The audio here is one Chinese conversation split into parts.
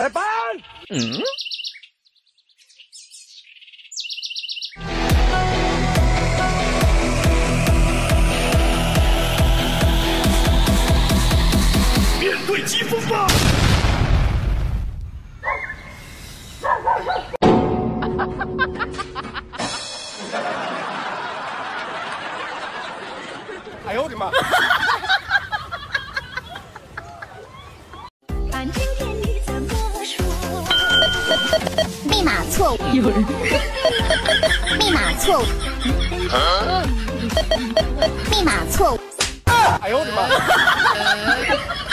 在搬。嗯。面对疾风吧！哎呦我的妈！有人。密码错误。密码错误。哎呦我的妈！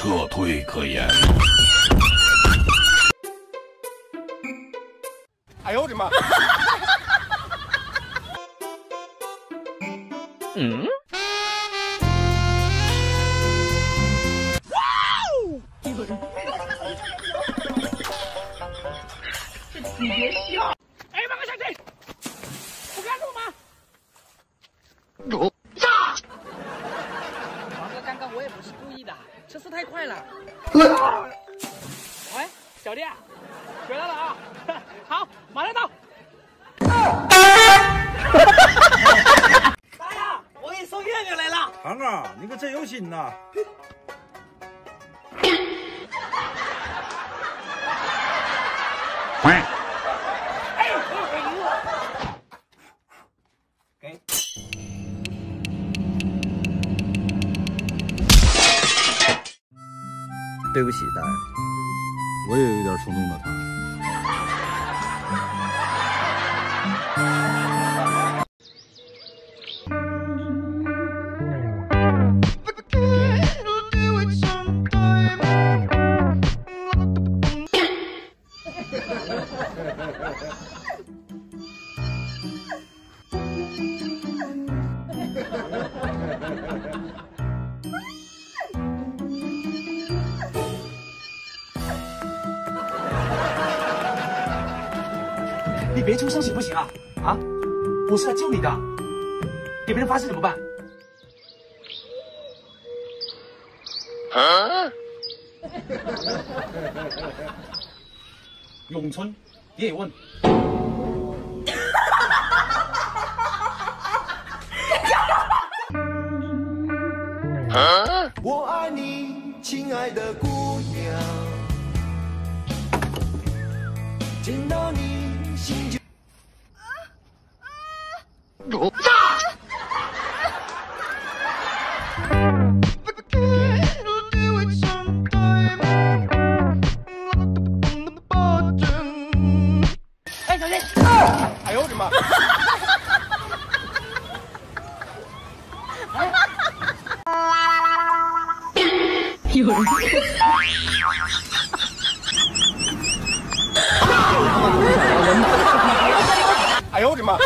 撤退可言。哎呦我的妈！嗯。你别笑哎，王哥小姐，不敢录吗？王哥，刚刚我也不是故意的，车速太快了。喂，小弟，回来了啊！好，马上到。大爷，我给你送月饼来了。堂哥，你可真有心呐！不起，大爷，我也有一点冲动的。我是来救你的，给别人发现怎么办？咏春叶问。我爱你，亲爱的姑娘，见到你哎，小弟，哎呦我的妈！有人。哎呦我的妈！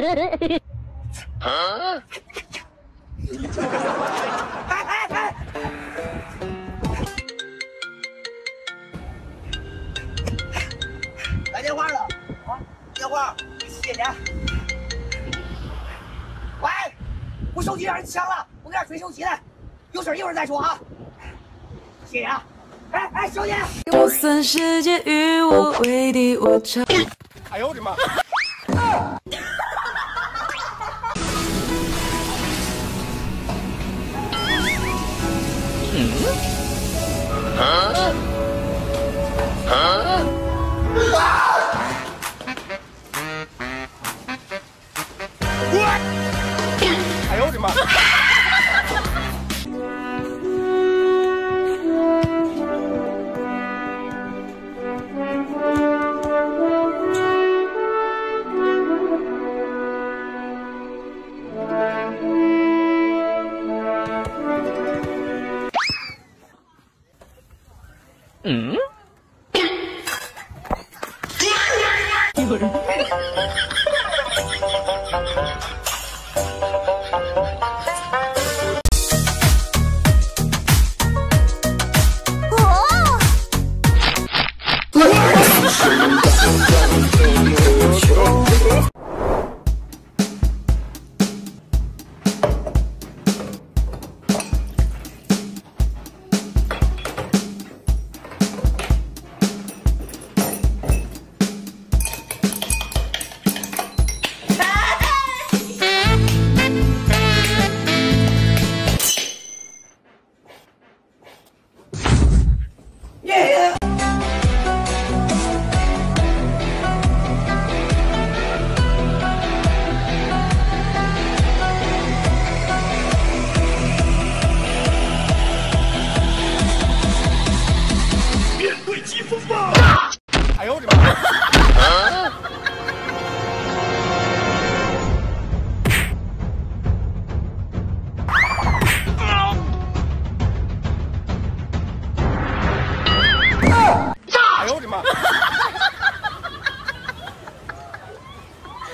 来电话了，啊，电话，谢谢。喂，我手机让人抢了，我给他追手机来，有事一会儿再说啊。谢谢啊。哎哎，小姐。就算世界与我为敌，我朝。哎呦我的妈！嗯。嗯？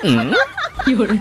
什 有人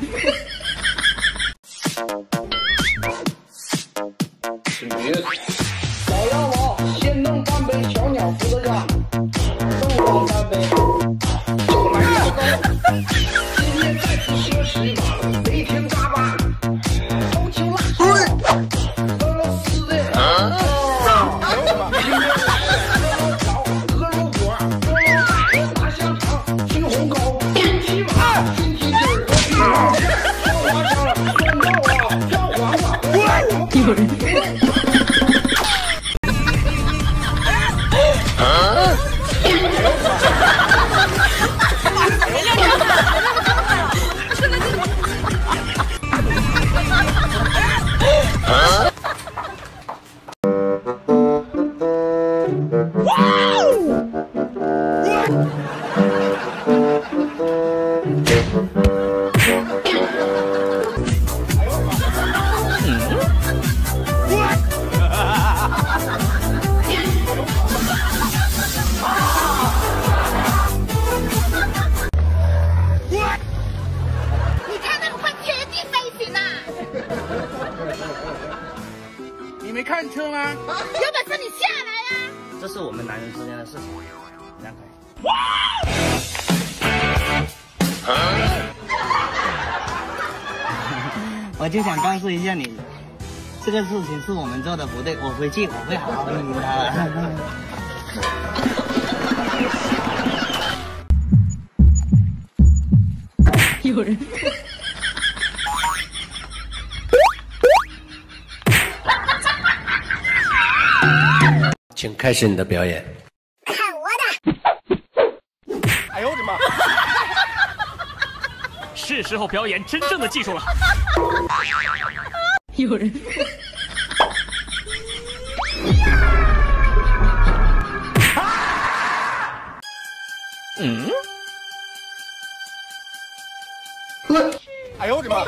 我就想告诉一下你这个事情是我们做的不对我回去我会好好对你的。有人请开始你的表演。时候表演真正的技术了。有人。嗯。哎呦我的妈！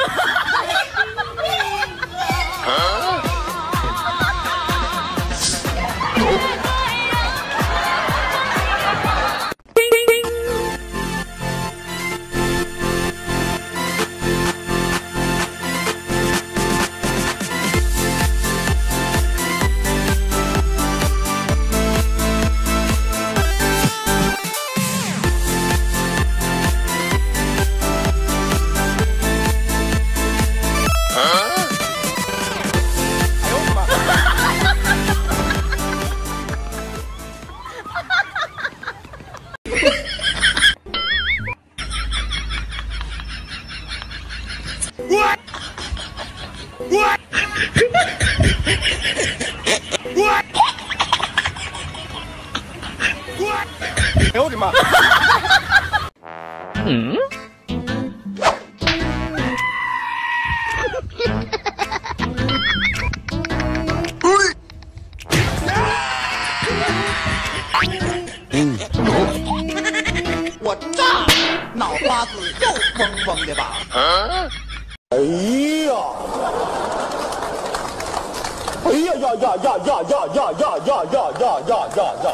呀呀呀呀呀呀呀呀呀呀呀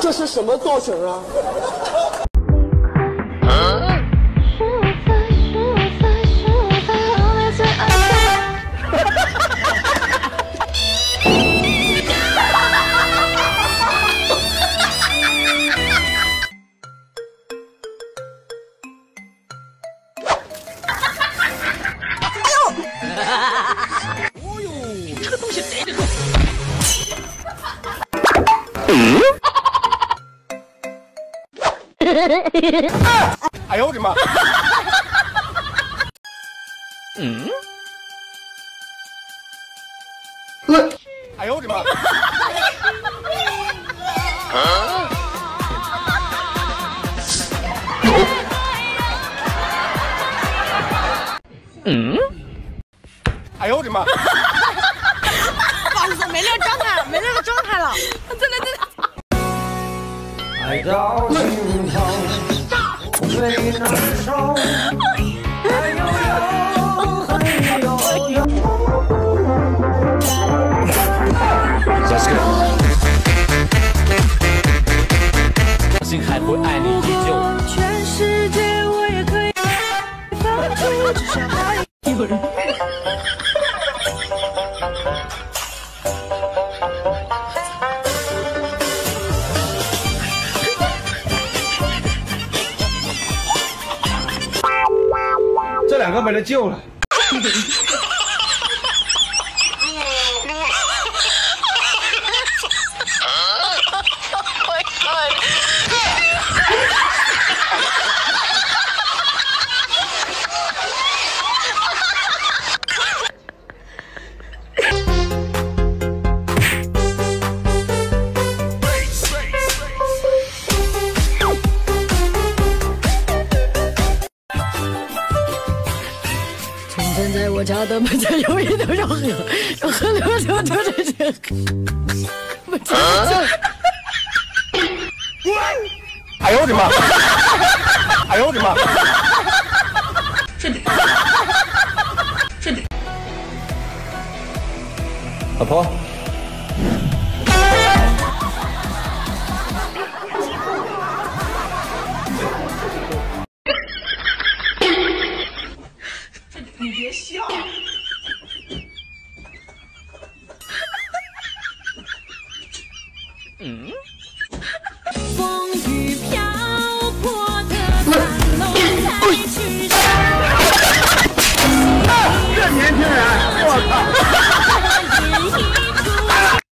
这是什么造型啊 哎呦我的妈！嗯？哎呦我的妈！嗯？哎呦我的妈！不好意思，没那个状态了，没那个状态了，真的爱到尽头最难受。哎呦呦，哎呦呦。Let's go。相信还会爱你依旧。全世界我也可以放弃，只想救了。现在我家的门前有一条小河，小河流着流着这我家哎呦我的妈！哎呦我的妈！老婆，